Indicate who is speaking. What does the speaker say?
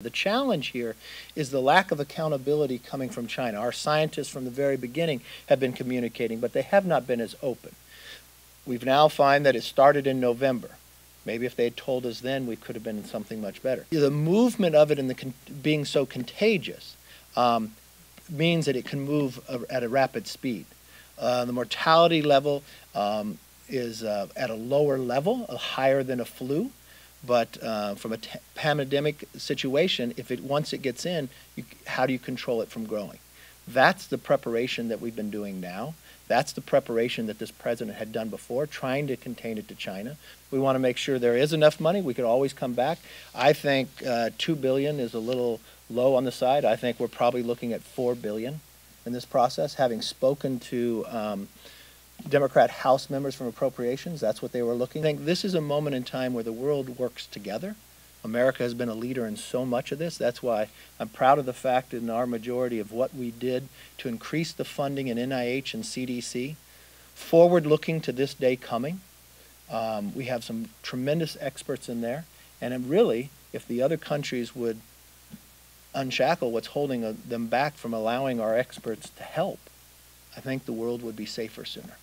Speaker 1: The challenge here is the lack of accountability coming from China. Our scientists from the very beginning have been communicating, but they have not been as open. We've now find that it started in November. Maybe if they had told us then, we could have been in something much better. The movement of it and the being so contagious um, means that it can move at a rapid speed. Uh, the mortality level um, is uh, at a lower level, uh, higher than a flu. But uh, from a pandemic situation, if it once it gets in, you, how do you control it from growing? That's the preparation that we've been doing now. That's the preparation that this president had done before, trying to contain it to China. We want to make sure there is enough money. We could always come back. I think uh, two billion is a little low on the side. I think we're probably looking at four billion in this process. Having spoken to um, Democrat House members from appropriations. That's what they were looking. I think this is a moment in time where the world works together. America has been a leader in so much of this. That's why I'm proud of the fact in our majority of what we did to increase the funding in NIH and CDC. Forward looking to this day coming, um, we have some tremendous experts in there. And really, if the other countries would unshackle what's holding them back from allowing our experts to help, I think the world would be safer sooner.